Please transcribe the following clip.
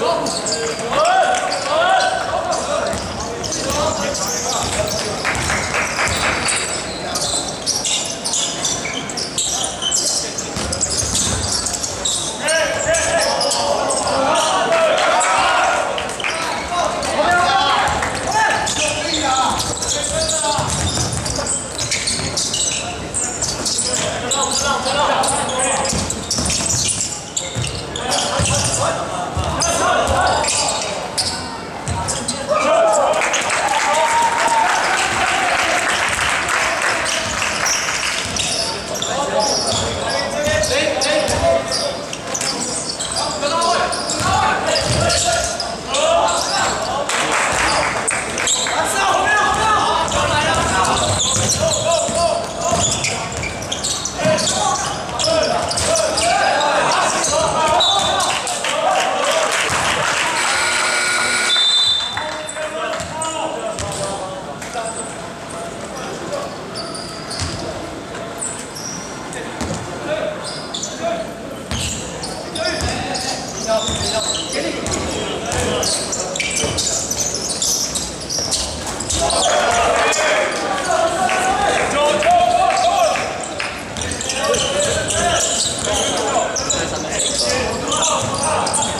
Vamos! Oh! Thank you.